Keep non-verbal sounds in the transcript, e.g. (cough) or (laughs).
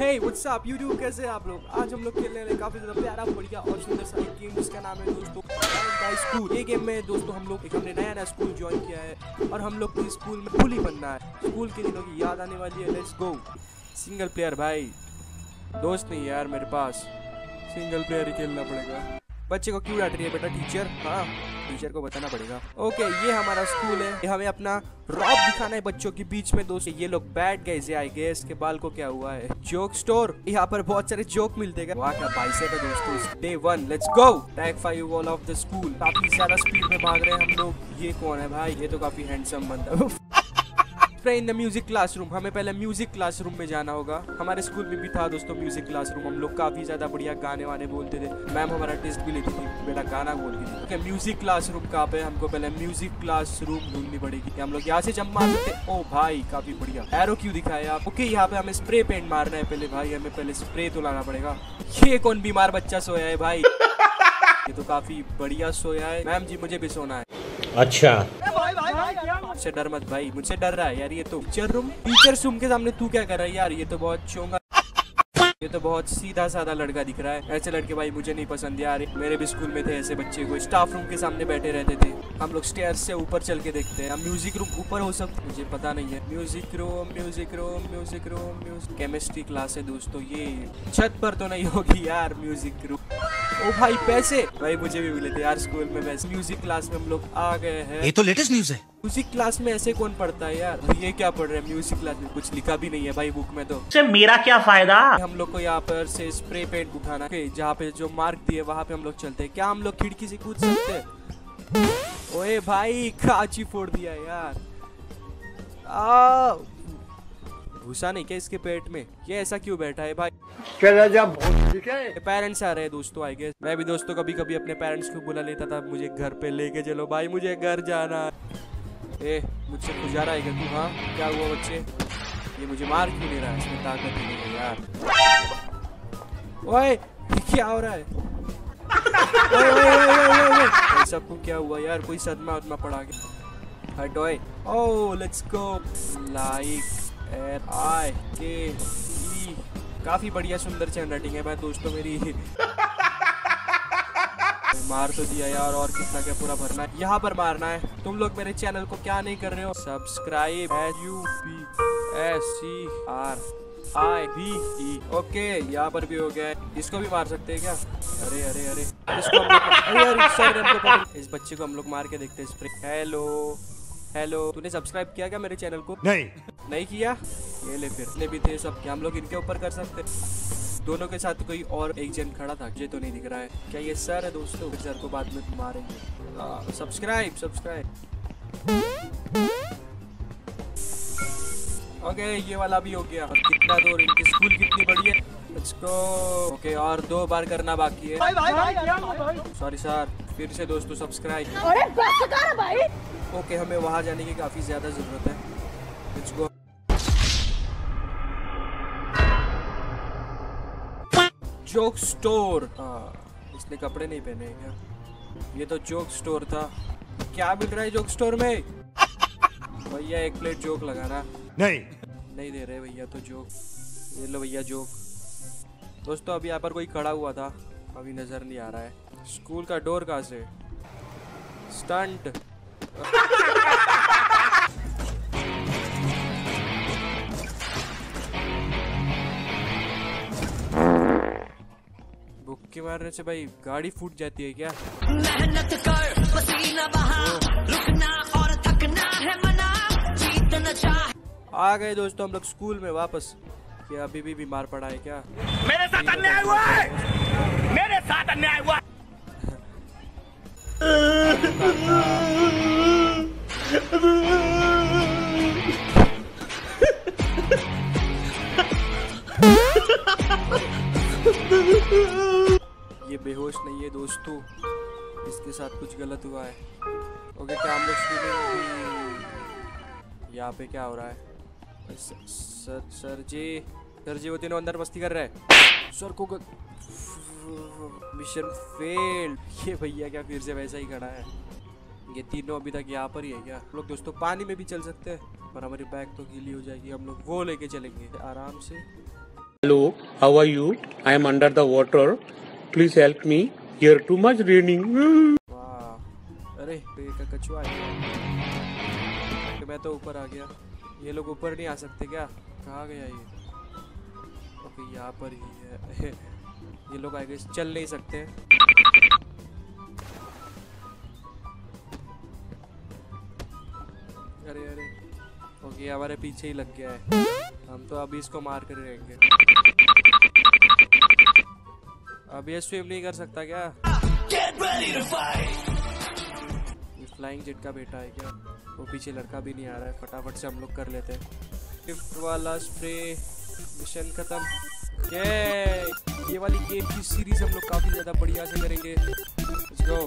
Hey what's up YouTube कैसे आप लोग? आज हम लोग खेलने वाले काफ़ी ज़्यादा प्यारा, बढ़िया और सुंदर सा एक गेम जिसका नाम है दोस्तों स्कूल ये गेम में दोस्तों हम लोग एक हमने नया नया स्कूल ज्वाइन किया है और हम लोग को स्कूल में पुली बनना है। स्कूल के दिनों की याद आने वाली है। लेट्स गो सिंगल प्लेयर भाई। दोस्त नहीं यार मेरे पास। सिंगल प्लेयर ही खेलना पड़ेगा। बच्चे को क्यों डांट रही है बेटा? टीचर? हाँ टीचर को बताना पड़ेगा। ओके, ये हमारा स्कूल है। हमें अपना रॉब दिखाना है बच्चों के बीच में, दोस्त। ये लोग बैठ गए जे आई गेस के बाल को क्या हुआ है? जोक स्टोर यहाँ पर बहुत सारे जोक मिलते स्कूल काफ़ी ज़्यादा स्पीड में भाग रहे हैं हम लोग। ये कौन है भाई? ये तो काफ़ी हैंडसम बंदा। इन द म्यूज़िक क्लासरूम हमें पहले म्यूज़िक क्लासरूम में जाना होगा। हमारे स्कूल में भी था दोस्तों म्यूज़िक क्लासरूम हम लोग काफ़ी ज़्यादा बढ़िया गाने वाने बोलते थे। मैम हमारा टेस्ट भी लेती थी। बेटा गाना बोलती थी। Okay, म्यूज़िक क्लासरूम कहाँ पे हमको पहले म्यूज़िक क्लासरूम ढूंढनी पड़ेगी। हम लोग यहाँ से जब मार सकते ओ भाई काफ़ी बढ़िया। एरो क्यों दिखाया आप? ओके यहाँ पे हमें स्प्रे पेंट मारना है पहले भाई। हमें पहले स्प्रे तो लाना पड़ेगा। ये कौन बीमार बच्चा सोया है भाई? (laughs) ये तो काफ़ी बढ़िया सोया है। मैम जी मुझे भी सोना है। अच्छा। मुझसे डर मत भाई, मुझसे डर रहा है यार ये तो। टीचर रूम टीचर रूम के सामने तू क्या कर रहा है यार? ये तो बहुत चोंगा। ये तो बहुत सीधा साधा लड़का दिख रहा है। ऐसे लड़के भाई मुझे नहीं पसंद यार। मेरे भी स्कूल में थे ऐसे बच्चे को स्टाफ रूम के सामने बैठे रहते थे। हम लोग स्टेयर से ऊपर चल के देखते हैं। म्यूज़िक रूम ऊपर हो सकता मुझे पता नहीं है। Music room music room music room music chemistry class है दोस्तों, ये। छत पर तो नहीं होगी यार म्यूज़िक रूम ओ भाई, पैसे। भाई, मुझे भी मिले थे यार स्कूल में। वैसे म्यूज़िक क्लास में हम लोग आ गए हैं। ये तो लेटेस्ट न्यूज़ है। म्यूज़िक क्लास में ऐसे कौन पढ़ता है यार? ये क्या पढ़ रहे हैं? म्यूज़िक क्लास में कुछ लिखा भी नहीं है भाई बुक में तो। से मेरा क्या फ़ायदा? हम लोग को यहाँ पर से स्प्रे पेंट उठाना है। जहाँ पे जो मार्क दिए वहाँ पे हम लोग चलते हैं। क्या हम लोग खिड़की से कूद सकते हैं? ओए भाई काची फोड़ दिया यार। आ घुसा नहीं क्या इसके पेट में? ये ऐसा क्यों बैठा है भाई? चला जा ठीक है। पेरेंट्स आ रहे हैं दोस्तों आई गेस मैं भी दोस्तों कभी कभी अपने पेरेंट्स को बुला लेता था। मुझे घर पे लेके चलो भाई मुझे घर जाना है। ए, मुझसे गुजारा है तू हाँ क्या हुआ बच्चे? ये मुझे मार क्यों नहीं रहा है? इसमें ताकत ही नहीं है यार। ओए क्या हो रहा है? ओए ओए ओए ओए ओए ओए सबको क्या हुआ यार? कोई सदमा उदमा पड़ा गया हट ओए ओह लेट्स गो लाइक एफ़ आई के काफ़ी बढ़िया, सुंदर चैन रेटिंग है भाई दोस्तों मेरी। मार तो दिया यार और कितना क्या पूरा भरना है। यहाँ पर मारना है। तुम लोग मेरे चैनल को क्या नहीं कर रहे हो? Subscribe U P S C R I B E okay यहाँ पर भी हो गया इसको भी मार सकते हैं क्या? अरे अरे अरे। इसको लोग अरे सर इस बच्चे को हम लोग मार के देखते हैं स्प्रे हेलो हेलो तूने सब्सक्राइब किया क्या मेरे चैनल को? नहीं। नहीं किया? ये ले फिर। इतने भी थे सब क्या हम लोग इनके ऊपर कर सकते दोनों के साथ कोई और एक जन खड़ा था मुझे तो नहीं दिख रहा है। क्या ये सर है दोस्तों? सर को बाद में मारेंगे। सब्सक्राइब सब्सक्राइब ओके ये वाला भी हो गया। और कितना दूर इनकी स्कूल कितनी बड़ी है? लेट्स गो ओके और दो बार करना बाकी है। सॉरी सर फिर से दोस्तों सब्सक्राइब अरे बस कर ओके हमें वहाँ जाने की काफ़ी ज़्यादा ज़रूरत है। Let's joke store. हाँ। इसने कपड़े नहीं पहने क्या? ये तो जोक स्टोर था। क्या मिल रहा है जोक स्टोर में? भैया एक प्लेट जोक लगाना नहीं। नहीं दे रहे भैया तो जोक। ये लो भैया जोक। दोस्तों अभी यहाँ पर कोई खड़ा हुआ था। अभी नज़र नहीं आ रहा है। स्कूल का डोर कहाँ से? स्टंट। बुक्के मारने से भाई गाड़ी फूट जाती है क्या? मेहनत कर पसीना बहा रुकना और थकना है मना जीतना चाहे। आ गए दोस्तों हम लोग स्कूल में वापस। क्या अभी भी बीमार पड़ा है क्या? मेरे साथ अन्याय हुआ है! मेरे साथ अन्याय हुआ बेहोश नहीं है दोस्तों। इसके साथ कुछ गलत हुआ है। ओके क्या हम लोग यहाँ पे क्या हो रहा है? Sir sir ji sir ji वो तीनों अंदर मस्ती कर रहे हैं। सर को मिशन फेल ये भैया क्या फिर से वैसा ही खड़ा है? ये तीनों अभी तक यहाँ पर ही है क्या? लोग दोस्तों पानी में भी चल सकते हैं पर हमारी बैग तो गीली हो जाएगी। हम लोग वो लेके चलेंगे। आराम से। Hello, how are you? I am under the water. Please help me too much raining. वाह। अरे का कछुआ आ गया कि मैं तो ऊपर आ गया। ये लोग ऊपर नहीं आ सकते क्या? कहाँ गया ये? ओके यहाँ पर ही है। (laughs) ये लोग आगे चल नहीं सकते। अरे अरे। ओके हमारे पीछे ही लग गया है। हम तो अभी इसको मार कर रहेंगे। अब ये स्विम नहीं कर सकता क्या? फ्लाइंग जेट का बेटा है क्या? वो पीछे लड़का भी नहीं आ रहा है फटाफट से हम लोग कर लेते हैं। गिफ्ट वाला स्प्रे मिशन खत्म। ये ये वाली गेम की सीरीज़ हम लोग काफ़ी ज़्यादा बढ़िया से करेंगे। Let's go